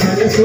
మనసు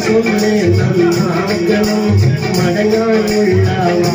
சொல்லே நம் மடங்கால் உள்ளவா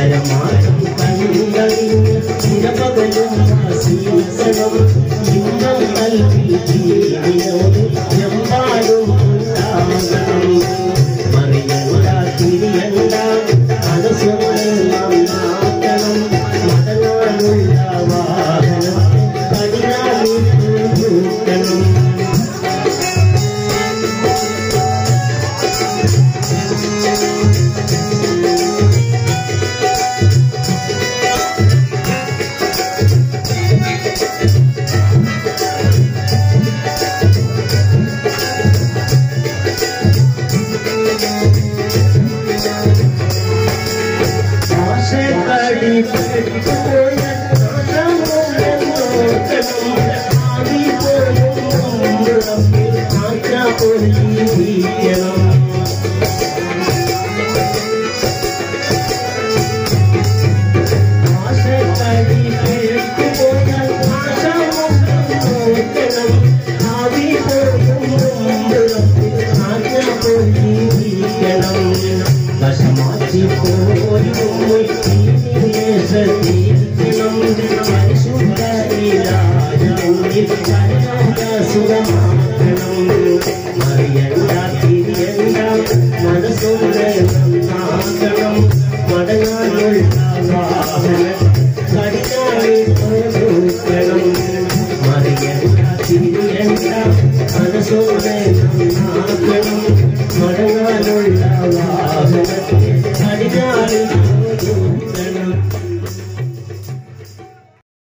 പരമാനം കണ്ണുകളിൽ ചിരപകലും സീസനം ഇന്നും നൽകി ജീവിതം